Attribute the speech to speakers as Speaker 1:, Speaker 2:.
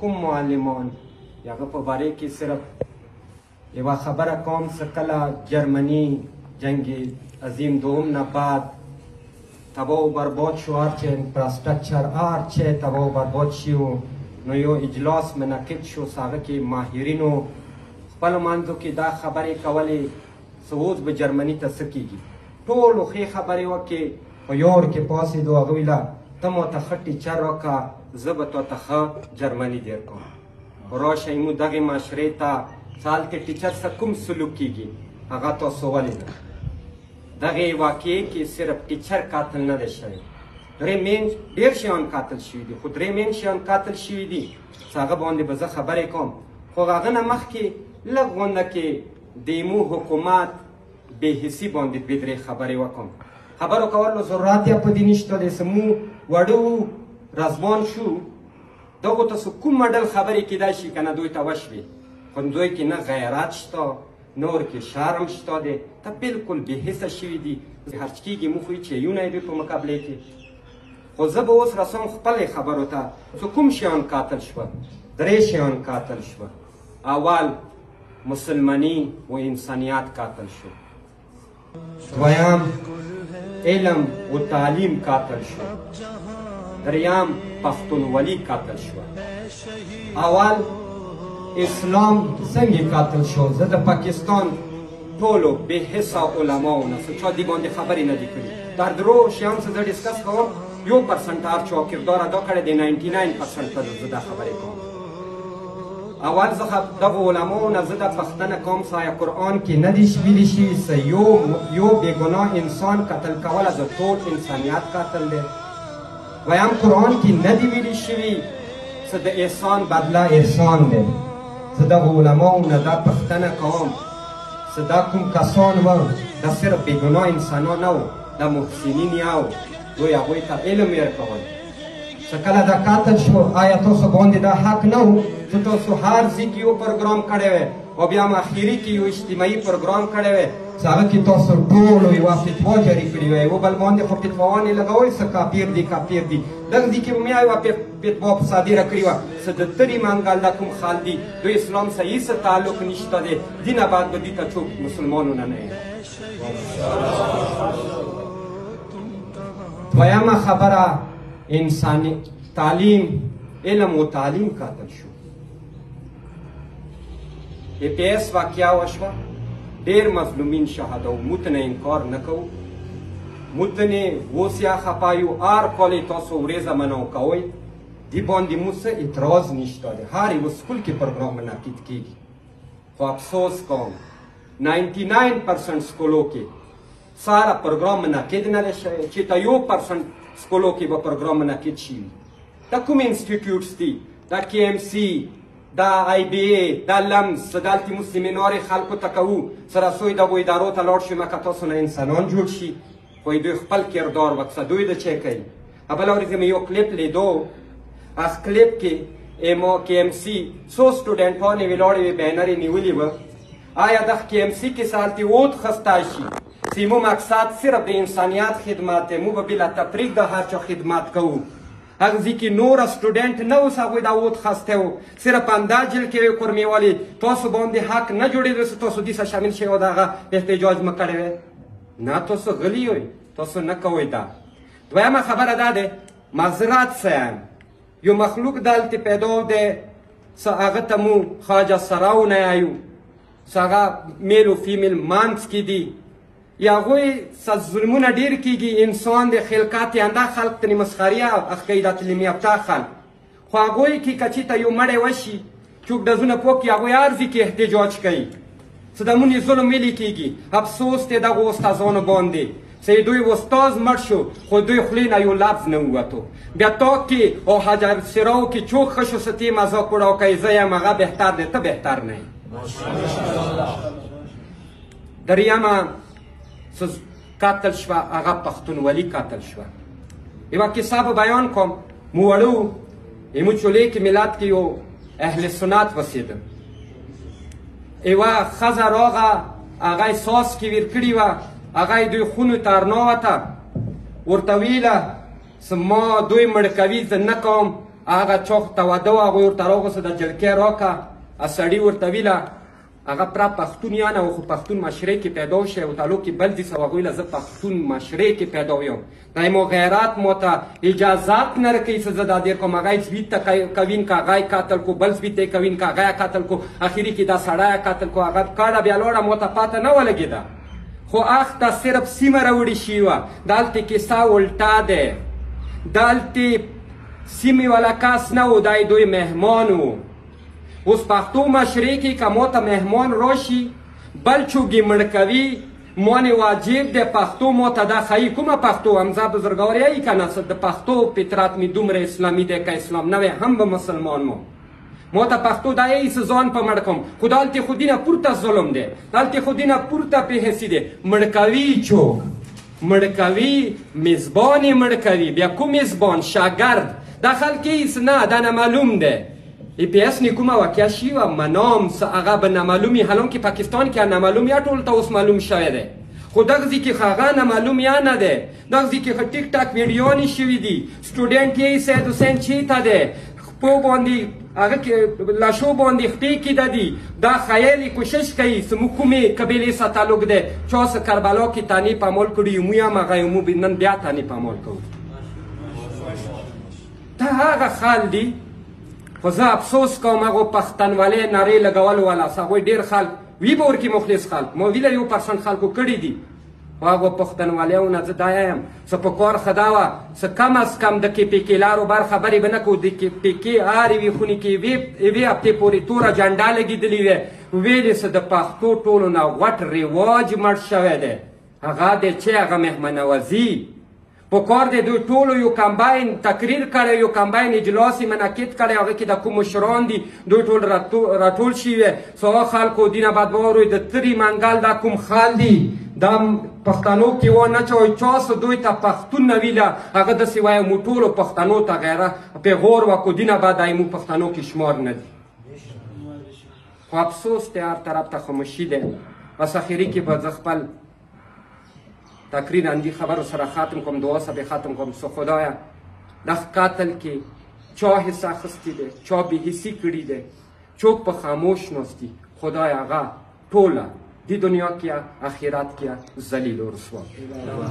Speaker 1: کوم معلمان یغه په باره کې صرف یو خبره کوم سکلا جرمنی جنگ عظیم دوم نه بعد تباہ و برباد شو هرچه انفراسترکچر هرچه تباہ و برباد شو نو یو اجلاس منعقد شو ساغه کې ماهرینو خپل منځو کې دا خبرې کولې سو اوس به جرمني ته څه کیږي ټولو ښې خبرې وکړې په یور کې پاسېدو هغوی له ته مو ته ښه ټیچر راکړه زه به تا ته ښه جرمني دیر کوم راشه مو دغې معاشرې ته څه هلته ټیچر سره کوم سلوک کیږي هغه تاسو ولې نه دغې واقعې کې صرف ټیچر قاتل نه دی شوی درې مین ډېر شیان قاتل شوي دي خو درې مین شیان قاتل شوي دي چې هغه باندې به زه خبرې کوم خو هغه نه مخکې لږ غونډه کې دیمو حکومت به حسی باندې دوی درې خبرې وکم خبرو کولو ضرورت یا په دې نشته دی سمو وړو رضوان شو دغو تاسو کوم مډل خبرې کیدای شي کنه دوی ته وشوي خو دوی کې نه غیرت شته نور کې شرم شته دی ته بالکل بې حسه شوي دي هرچ کېږي موږ خو یې چیونه یې دوی په مقابله کې خو زه به اوس رسوم خپلې خبرو ته څو کوم شیان قاتل شوه درې شیان قاتل شوه اول مسلمانی و انسانیات قاتل شو دویم علم و تعلیم قاتل شو دریم پښتونولی قاتل شو اول اسلام څنګه قاتل شو زه د پاکستان ټولو به حساب علماو نه څه چا دی باندې خبرې نه دي کړې در درو شیان څه زه ډسکس کوم یو پرسنټ هر چا کردار ادا کړی دی 99 پرسنټ ته زه دا خبرې کوم اول څخه د علماو نه زه د پښتنه کوم سایه قرآن کې نه دي ویلي شي سه یو یو بېګناه انسان قتل کوله د ټول انسانیت قتل دی ویم قرآن کې نه دي ویلي شوي څه د احسان بدله احسان دی زه د علماو نه دا پښتنه کوم څه دا کوم کسان و دا صرف بېګناه انسانان نه و دا محسنین یو دوی هغوی ته علم ورکول چې کله دا قتل شو آیا تاسو باندې دا حق نه و چې تاسو هر ځای کې یو پروګرام کړی وی او بیا هم اخري کې یو اجتماعي پروګرام کړی وی چې هغه کې تاسو ټولو یوه فتوا جاري کړې وی یو بل باندې خو فتواوانې لګوئ څه کاپیر دي کاپیر دي دغه ځای کې به مې یوه فتوا په صادره کړې وه چې د تري منګل دا کوم خال دي د اسلام صحیح څه تعلق نشته دی دینه بعد به دوی ته څوک مسلمانونه نه دویمه خبره انساني تعلیم علم و تعلیم قاتل شو ای پی ایس واقعا وشوه ډیر مظلومین شهاده و متنه انکار نکو متنه وسیا خپایو آر کولی تاسو وریزه منو کوئ دی باندې مو څه اعتراض نشته دی هر یو سکول کې پروګرام منعقد کیږي خو افسوس کوم 99% سکولو کې ساره پروګرام منعقد نه دی شوی چې ته یو پرسنټ سکولو کې به پروګرام منعقد شي دا کوم انسټیټیوټس دي دا کې ایم سي دا آی بی ای دا لمز صدالتی مو سیمینار خلکو ته کوو سره سوی دغو ادارو ته لاړ شي مکه تاسو نه انسانان جوړ شي خو دوی خپل کردار وکسه دوی د چه کوي بل ورځ مې یو کلیپ لیدو اس کلیپ کې ایمو کې ایم سی څو سټوډنټانې ویلوړې وي بینرې نیولې و آیا د کې ایم سی کې سالتي ووت خستا شي سیمو مقصد صرف د انسانیت خدمات دی موږ بلا تفریق د هر چا خدمات کوو هغه ځکه نور سټوډنټ نه اوس هغه دا ووت خسته و صرف اندا جل کې کورمې والی تاسو باندې حق نه جوړېږي تاسو دې شامل شئ او دغه احتجاج مکړوي نه تاسو غلی یئ تاسو نه کوئ دا دویمه خبره دا ده معذرت سیم یو مخلوق دلته پیدا ده څه هغه ته مو خواجه سراو نه یایو څه هغه میل او فیمیل مانس کې دي یا هغوی څه ظلمونه ډېر کېږي انسان د خلقت یانده خلق تنې مسخریه او عقیدت علمیافته خلق خو هغوی کې کچی ته یو مړی وشي چوک دزونه پوک یا هغوی ارزي کې احتجاج کوي صدمونی ظلم ویلی کیږي افسوس ته دغه استادانو باندې چې دوی استاد مړ شو خو دوی خلی نه یو لفظ نه ووتو بیا تاک کی او حجر سراو کی چوک خشو ستی مزا کړو که زه یم هغه بهتر دی ته بهتر نه دریمه قتل شوه هغه پښتونولي قتل شوه یوه کیسه به بیان کوم مو وړه وو یمو چولې کې ملت کې یو اهل سنت وسېده یوه ښځه راغه هغه یې ساس کې ویر کړي وه هغه یې دوی خونو ته ارنوته ورته ویله ما دوی مړ کوي زه نه کوم هغه چوخ ته واده وه هغوی ورته راغوسه د جلکۍ راکه سړي ورته ویله هغه پرا پختون یانه او خو پختون مشرې کې پیدا شي او تعلق کې بل دي سو هغوی له زه پختون مشرې کې پیدا ویم دای مو غیرات مو ته اجازات نه رکی څه زدا دیر کوم هغه زوی ته کوین کا غای قاتل کو بل زوی ته کوین کا غای قاتل کو اخیری کې دا سړی قاتل کو هغه کاړه بیا لوړه مو ته پاته نه ولګی دا خو اخ ته صرف سیمه راوړي شي وا دالته کې سا ولټا ده دالته سیمه ولا کاس نه و دای دوی مهمان وو اوس پښتو مشرې کې که مو ته مهمان راشي بل چوګي مړ کوي مونې واجب د پښتو مو ته دا خی کومه پښتو همزه بزرګوار یی کنه څه د پښتو فطرت می دومره اسلامي دی که اسلام نه وی هم به مسلمان مو مو ته پښتو دا یی څه ځان په مړ کوم خو دالته خو دینه پورته ظلم دی دالته خو دینه پورته پهسی دی مړ کوي چوک مړ کوي میزبان یې مړ کوي بیا کوم میزبان شاګرد دا خلک هیڅ نه دا نه معلوم دی ای پی ایس نه کومه واقعه شي و منام څه هغه به نه معلومي حالان کې پاکستان کې نه معلوم یا ټول ته اوس معلوم شوی دی خو دغه ځي کې هغه نه معلوم یا نه دی دغه ځي کې ټیک ټاک ویډیو نه شوی دی سټوډنټ یې سید حسین چی تا دی پو باندې هغه کې لاشو باندې خپې کې ددي دا خیالي کوشش کوي سمو کومې قبیلې سره تعلق دی چا سره کربلا کې تانې په عمل کړي یو مویا مغه یو مو نن بیا تانې په عمل کوو دا هغه خال دی خو زه افسوس کوم هغه پښتنوالې نارې لګول والا هغه ډیر خال وی بور کې مخلص خلک مو ویل یو پرسنټ خلکو کړی دي په هغو پښتنوالیو نه زه دا یم څه په کور خدا وه څه کم از کم د کې پې کې لارو بار خبرې به نه کوو د کې پې کې هر یوې خونې کې یوې یوې هفتې پورې توره جنډا لګېدلې وې ویلې څه د پښتو ټولو نه غوټ رواج مړ شوی دی هغه دی چې هغه مهمنوزي په کار دی دوی ټولو یو کمباین تقریر کړی یو کمباین اجلاس منعقد کړی هغه کې د کوم مشران دي دوی ټول راټول شوي سوا خلکو دینه بعد وورو د تری منګل دا کوم خال دي دا پښتنو کې و نه چوي چاس دوی ته پښتون نه ویله هغه د سیوای مو ټولو پښتنو ته غیره په غور و کو دینه بعد ایمو پښتنو کې شمار نه دي خو افسوس ته هر طرف ته خاموشي ده بس اخیری کې به خپل تقریر اندی خبر سره ختم کوم دعا سره ختم کوم سو خدایا د قاتل کې چا حصہ خستی دی چا به حصي کړی دی چوک په خاموش نوستی خدای هغه ټوله دی دنیا کې اخرت کې ذلیل او رسوا